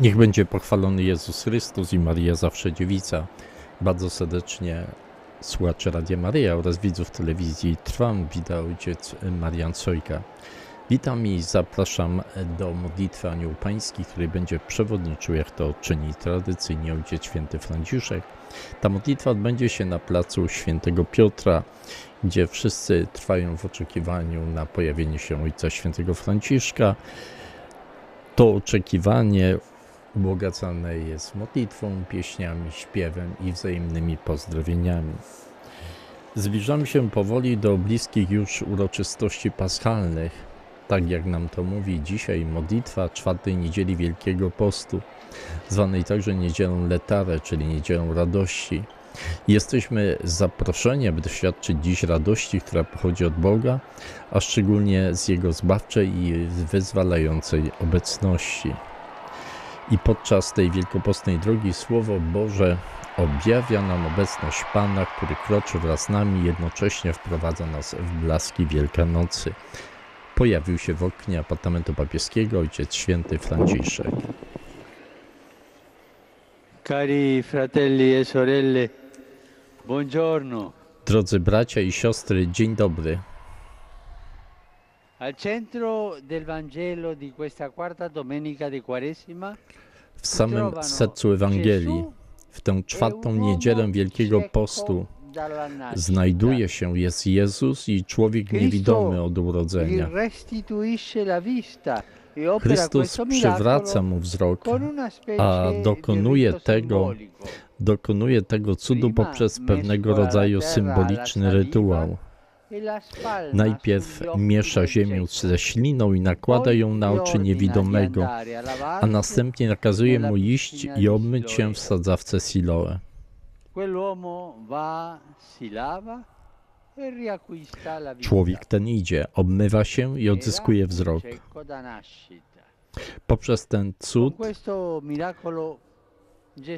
Niech będzie pochwalony Jezus Chrystus i Maria Zawsze Dziewica. Bardzo serdecznie słuchacze Radia Maryja oraz widzów telewizji Trwam, wita ojciec Marian Sojka. Witam i zapraszam do modlitwy Anioł Pański, której będzie przewodniczył, jak to czyni tradycyjnie ojciec święty Franciszek. Ta modlitwa odbędzie się na placu świętego Piotra, gdzie wszyscy trwają w oczekiwaniu na pojawienie się ojca świętego Franciszka. To oczekiwanie ubogacane jest modlitwą, pieśniami, śpiewem i wzajemnymi pozdrowieniami. Zbliżamy się powoli do bliskich już uroczystości paschalnych, tak jak nam to mówi dzisiaj modlitwa czwartej niedzieli Wielkiego Postu, zwanej także niedzielą Letare, czyli niedzielą radości. Jesteśmy zaproszeni, aby doświadczyć dziś radości, która pochodzi od Boga, a szczególnie z Jego zbawczej i wyzwalającej obecności. I podczas tej wielkopostnej drogi Słowo Boże objawia nam obecność Pana, który kroczy wraz z nami, jednocześnie wprowadza nas w blaski Wielkanocy. Pojawił się w oknie apartamentu papieskiego ojciec święty Franciszek. Cari fratelli e sorelle, buongiorno. Drodzy bracia i siostry, dzień dobry. Al centro del Vangelo di questa quarta domenica di Quaresima W samym sercu Ewangelii, w tę czwartą niedzielę Wielkiego Postu, znajduje się jest Jezus i człowiek niewidomy od urodzenia. Chrystus przywraca mu wzrok, a dokonuje tego, dokonuje tego cudu poprzez pewnego rodzaju symboliczny rytuał. Najpierw miesza ziemię ze śliną i nakłada ją na oczy niewidomego, a następnie nakazuje mu iść i obmyć się w sadzawce Siloe. Człowiek ten idzie, obmywa się i odzyskuje wzrok. Poprzez ten cud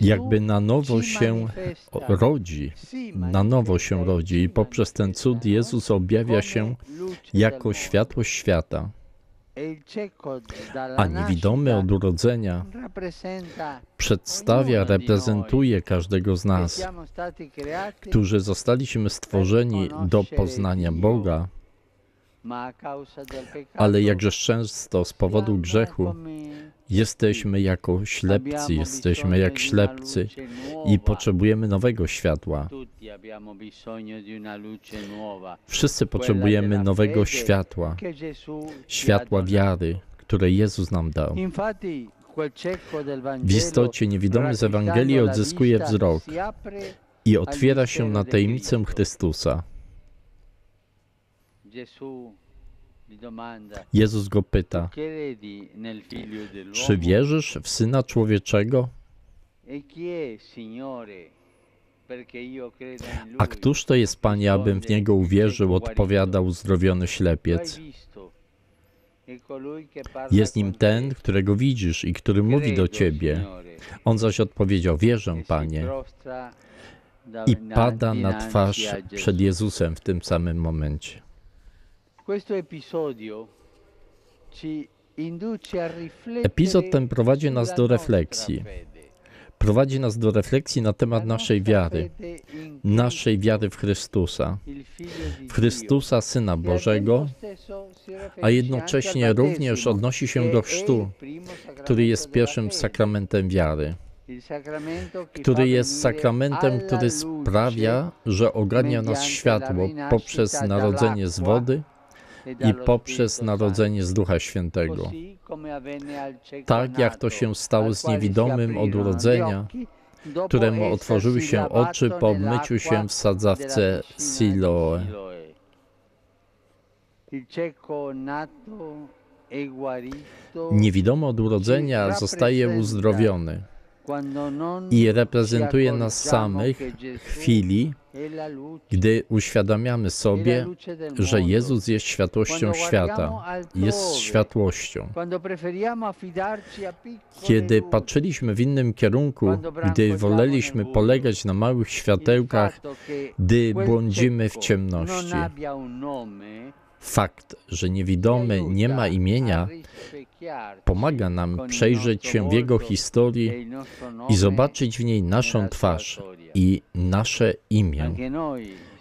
jakby na nowo się rodzi, na nowo się rodzi i poprzez ten cud Jezus objawia się jako światło świata. A niewidomy od urodzenia przedstawia, reprezentuje każdego z nas, którzy zostaliśmy stworzeni do poznania Boga, ale jakże często z powodu grzechu jesteśmy jako ślepcy, jesteśmy jak ślepcy i potrzebujemy nowego światła. Wszyscy potrzebujemy nowego światła, światła wiary, które Jezus nam dał. W istocie niewidomy z Ewangelii odzyskuje wzrok i otwiera się na tajemnicę Chrystusa. Jezus go pyta, czy wierzysz w Syna Człowieczego? A któż to jest, Panie, abym w Niego uwierzył, odpowiadał uzdrowiony ślepiec. Jest nim ten, którego widzisz i który mówi do Ciebie. On zaś odpowiedział, wierzę, Panie. I pada na twarz przed Jezusem w tym samym momencie. Epizod ten prowadzi nas do refleksji. Prowadzi nas do refleksji na temat naszej wiary, naszej wiary w Chrystusa, w Chrystusa Syna Bożego, a jednocześnie również odnosi się do chrztu, który jest pierwszym sakramentem wiary. Który jest sakramentem, który sprawia, że ogarnia nas światło poprzez narodzenie z wody i poprzez narodzenie z Ducha Świętego. Tak jak to się stało z niewidomym od urodzenia, któremu otworzyły się oczy po obmyciu się w sadzawce Siloe. Niewidomy od urodzenia zostaje uzdrowiony i reprezentuje nas samych w chwili, gdy uświadamiamy sobie, że Jezus jest światłością świata, jest światłością. Kiedy patrzyliśmy w innym kierunku, gdy woleliśmy polegać na małych światełkach, gdy błądzimy w ciemności, fakt, że niewidomy nie ma imienia, pomaga nam przejrzeć się w Jego historii i zobaczyć w niej naszą twarz i nasze imię,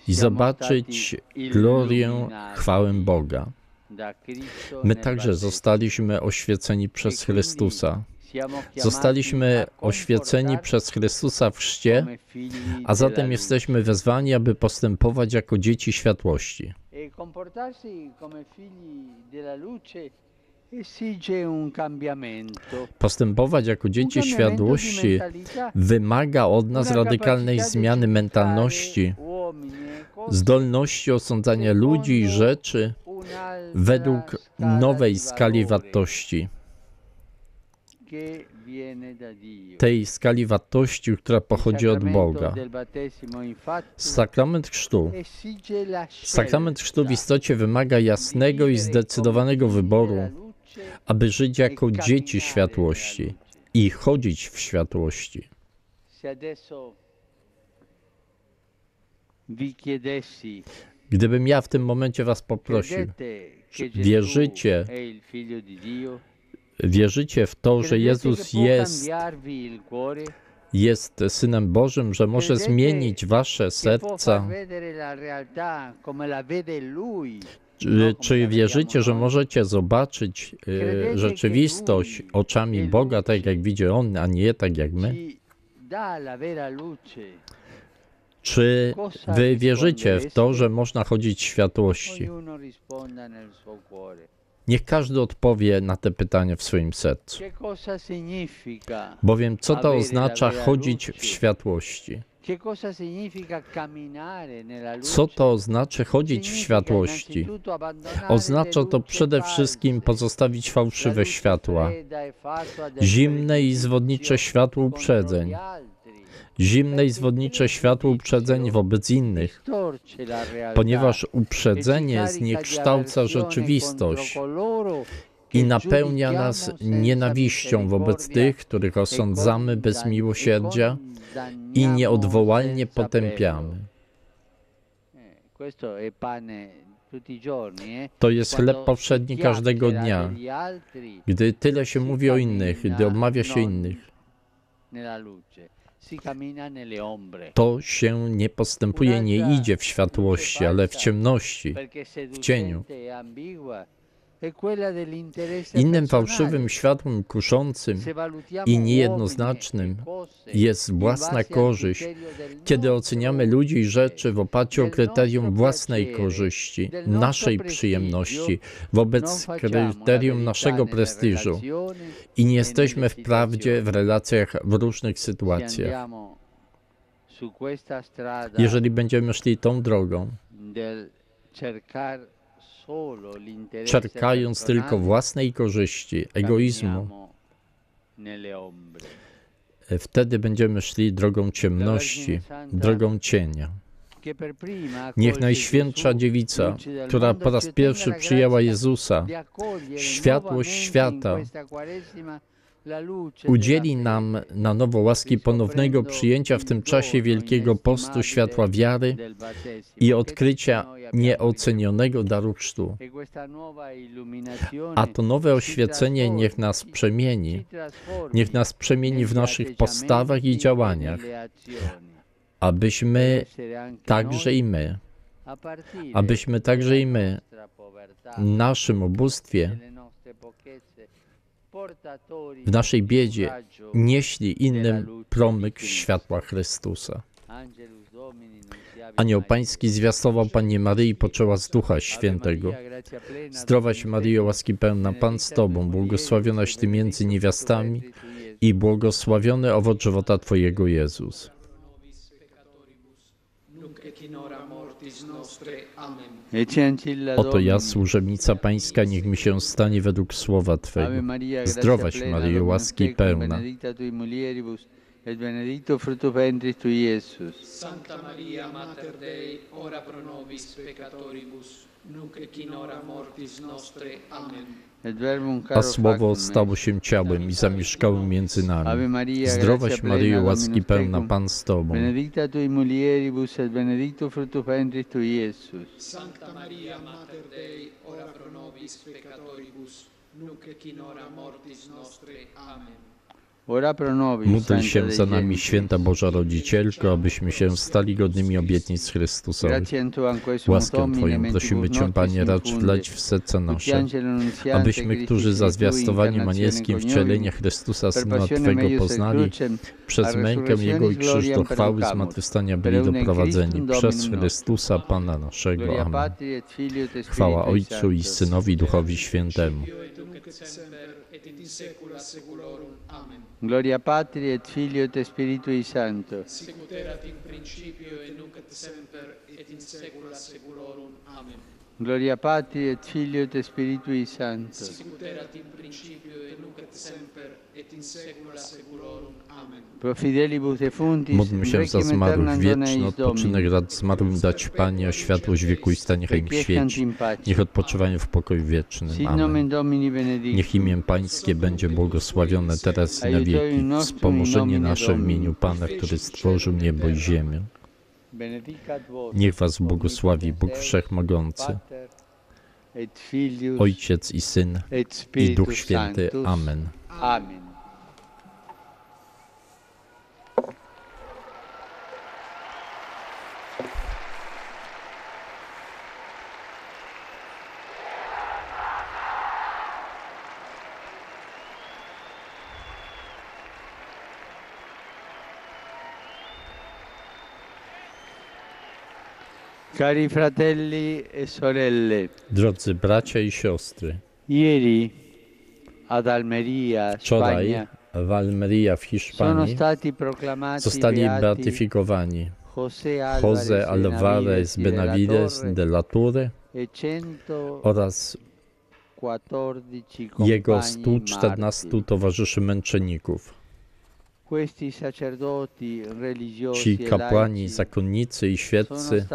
i zobaczyć glorię, chwałę Boga. My także zostaliśmy oświeceni przez Chrystusa. Zostaliśmy oświeceni przez Chrystusa w chrzcie, a zatem jesteśmy wezwani, aby postępować jako dzieci światłości. E comportarsi come figli della luce cambiamento. Postępować jako dzieci światłości wymaga od nas radykalnej zmiany mentalności, e zdolności osądzania ludzi i rzeczy według nowej skali wartości. Tej skali wartości, która pochodzi od Boga. Sakrament chrztu. Sakrament chrztu w istocie wymaga jasnego i zdecydowanego wyboru, aby żyć e jako dzieci światłości i chodzić w światłości. Gdybym ja w tym momencie was poprosił, czy wierzycie, wierzycie w to, że Jezus jest, jest Synem Bożym, że może zmienić wasze serca? Czy, no czy wierzycie, że możecie zobaczyć e, rzeczywistość oczami Boga, tak jak widzi On, a nie tak jak my? Czy wy wierzycie w to, że można chodzić w światłości? Niech każdy odpowie na te pytania w swoim sercu. Bowiem co to oznacza chodzić w światłości? Co to oznacza chodzić w światłości? Oznacza to przede wszystkim pozostawić fałszywe światła, zimne i zwodnicze światło uprzedzeń. Zimne i zwodnicze światło uprzedzeń wobec innych, ponieważ uprzedzenie zniekształca rzeczywistość i napełnia nas nienawiścią wobec tych, których osądzamy bez miłosierdzia i nieodwołalnie potępiamy. To jest chleb powszedni każdego dnia. Gdy tyle się si mówi o innych, gdy odmawia się innych, to się nie postępuje, nie idzie w światłości, ale w ciemności. perché cieniu. Innym fałszywym światłem kuszącym i niejednoznacznym jest własna korzyść, kiedy oceniamy ludzi i rzeczy w oparciu o kryterium własnej korzyści, naszej przyjemności, wobec kryterium naszego prestiżu i nie jesteśmy nelle w prawdzie w situazioni. relacjach w różnych sytuacjach. Jeżeli będziemy szli tą drogą, czerkając tylko własnej korzyści, egoizmu, ombre. wtedy będziemy szli drogą ciemności, drogą cienia. Niech Najświętsza Dziewica, która po raz pierwszy przyjęła Jezusa, światłość świata, udzieli nam na nowo łaski ponownego przyjęcia w tym czasie wielkiego postu światła wiary i odkrycia nieocenionego daru chrztu. A to nowe oświecenie niech nas przemieni, niech nas przemieni w naszych postawach i działaniach, abyśmy także i my, abyśmy także i my naszym ubóstwie, w naszej biedzie nieśli innym promyk światła Chrystusa. Anioł. Pański zwiastował Pannie Maryi poczęła z Ducha Świętego. Zdrowaś Maryjo, łaski pełna, Pan z Tobą, błogosławionaś Ty między niewiastami i błogosławiony owoc żywota Twojego Jezus. nunc et in hora mortis nostre. Amen. Ecce ancilla Oto ja, służebnica Pańska, niech mi się stanie według słowa Twego. Zdrowaś Maryjo, łaski pełna. et benedictus fructus ventris Tui, Iesus. Santa Maria, Mater Dei, ora pro nobis peccatoribus, nunc et in hora mortis nostre. Amen. A słowo stało się ciałem i zamieszkało między nami. Zdrowaś Maryjo, łaski pełna, Pan z Tobą. benedicta tui mulieribus, et benedictus fructus ventris Tui, Iesus. Sancta Maria, Mater Dei, ora pro nobis peccatoribus, nunc et in hora mortis nostre. Amen. Nobis, Módl się za nami, święta Boża Rodzicielko, abyśmy się stali godnymi obietnic Chrystusowych. Łaskę Twoją prosimy Cię, Panie, racz wleć w serca nasze, abyśmy, którzy za zwiastowaniem anielskim wcielenia Chrystusa, Syna Twego poznali, przez mękę Jego i krzyż do chwały zmartwychwstania byli doprowadzeni. Przez Chrystusa, Pana naszego. Amen. Chwała Ojcu i. Synowi Duchowi Świętemu. Et in saecula saeculorum. Amen. Gloria Patri et Filio et Spiritui Sancto. Sicut erat in principio et nunc et semper et in saecula saeculorum. Amen. Gloria Patri et Filio et Spiritui Sancto. Sicut erat in principio et nunc et semper et in saecula saeculorum. Amen. Pro fidelibus defuntis, Módlmy się za zmarłych. Wieczny odpoczynek rad zmarłym dać Panie, a światłość wieku i stanie im świeci. Niech odpoczywają w pokoju wiecznym. Amen. Niech imię Pańskie będzie błogosławione teraz i na wieki. Wspomożenie nasze w imieniu Pana, który stworzył niebo i ziemię. Niech Was błogosławi Bóg Wszechmogący, Ojciec i Syn i Duch Święty. Amen. Amen. Cari fratelli e sorelle, Drodzy bracia i siostry, ieri ad Almeria, wczoraj Spagna, w Almeria w Hiszpanii zostali beatyfikowani Jose Alvarez Benavides de la Torre e 114 oraz jego compagni 114 martiri. towarzyszy męczenników. Ci e kapłani, zakonnicy i świeccy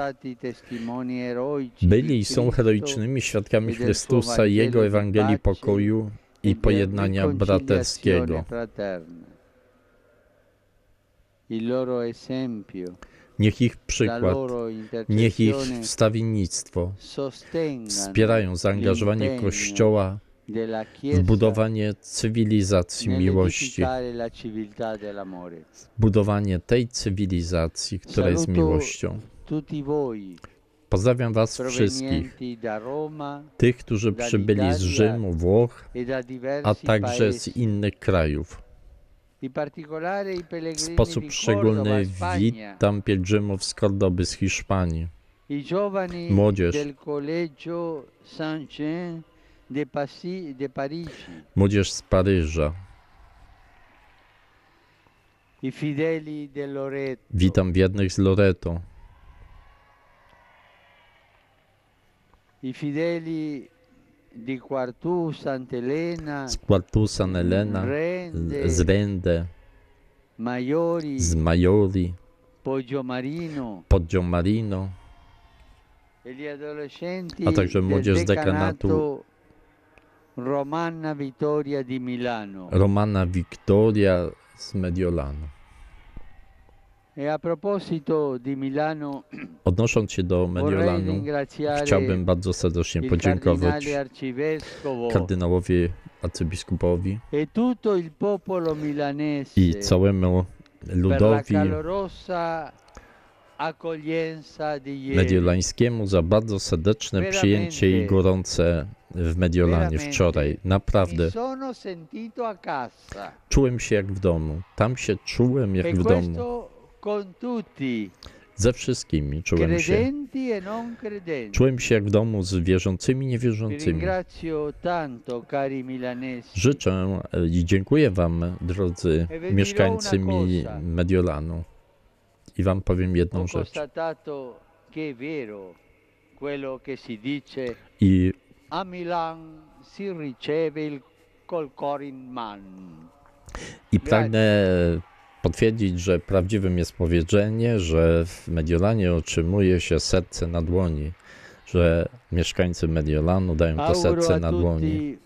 byli i są heroicznymi świadkami e suo Chrystusa i Jego Ewangelii pace pokoju e i pojednania braterskiego. Niech ich przykład, niech ich wstawiennictwo wspierają zaangażowanie Kościoła della w Chiesa budowanie cywilizacji miłości, budowanie tej cywilizacji, która jest miłością. Pozdrawiam Was wszystkich, tych, którzy przybyli z Rzymu, Włoch, e a także z innych krajów. W sposób szczególny witam pielgrzymów z Kordoby z Hiszpanii, młodzież. Młodzież z Paryża. i fideli del Loreto, Witam wiernych z Loreto, i fideli di Quartu, Sant'Elena, z Quartu San Elena, z Rende, z Majori, Poggiomarino, e A także młodzież z dekanatu Romana Vittoria di Milano. Romana Victoria z Mediolanu. E a proposito di Milano, Odnosząc się do Mediolanu, chciałbym bardzo serdecznie podziękować kardynałowi arcybiskupowi e tutto il popolo milanese i całemu ludowi mediolańskiemu za bardzo serdeczne przyjęcie i gorące w Mediolanie wczoraj. Naprawdę czułem się jak w domu. Tam się czułem jak e w domu. Ze wszystkimi czułem się. e. Czułem się jak w domu z wierzącymi i niewierzącymi. Życzę i dziękuję Wam, drodzy E mieszkańcy. Mediolanu. I Wam powiem jedną rzecz. I a Milan si riceve il col. I pragnę potwierdzić, że prawdziwym jest powiedzenie, że w Mediolanie otrzymuje się serce na dłoni, że mieszkańcy Mediolanu dają to serce na dłoni.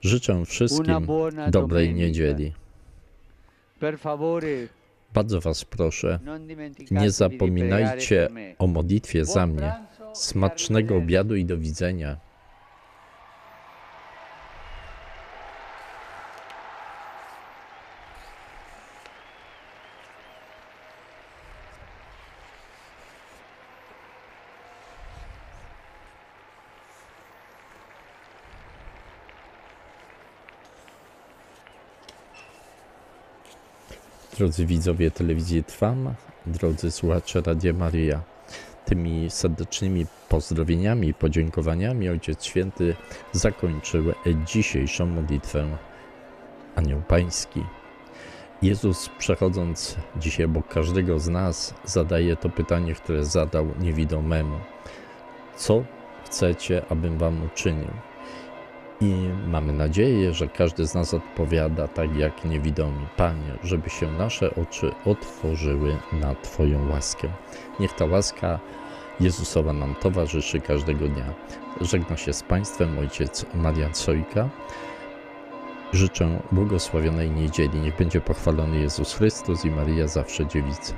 Życzę wszystkim dobrej niedzieli. Bardzo Was proszę, nie zapominajcie o modlitwie za mnie. Smacznego obiadu i do widzenia. Drodzy widzowie telewizji Trwam, drodzy słuchacze Radia Maryja, tymi serdecznymi pozdrowieniami i podziękowaniami Ojciec Święty zakończył dzisiejszą modlitwę Anioł Pański. Jezus, przechodząc dzisiaj obok każdego z nas, zadaje to pytanie, które zadał niewidomemu: Co chcecie, abym wam uczynił? I mamy nadzieję, że każdy z nas odpowiada tak jak niewidomi. Panie, żeby się nasze oczy otworzyły na Twoją łaskę. Niech ta łaska Jezusowa nam towarzyszy każdego dnia. Żegna się z Państwem ojciec Marian Sojka. Życzę błogosławionej niedzieli. Niech będzie pochwalony Jezus Chrystus i Maryja zawsze dziewica.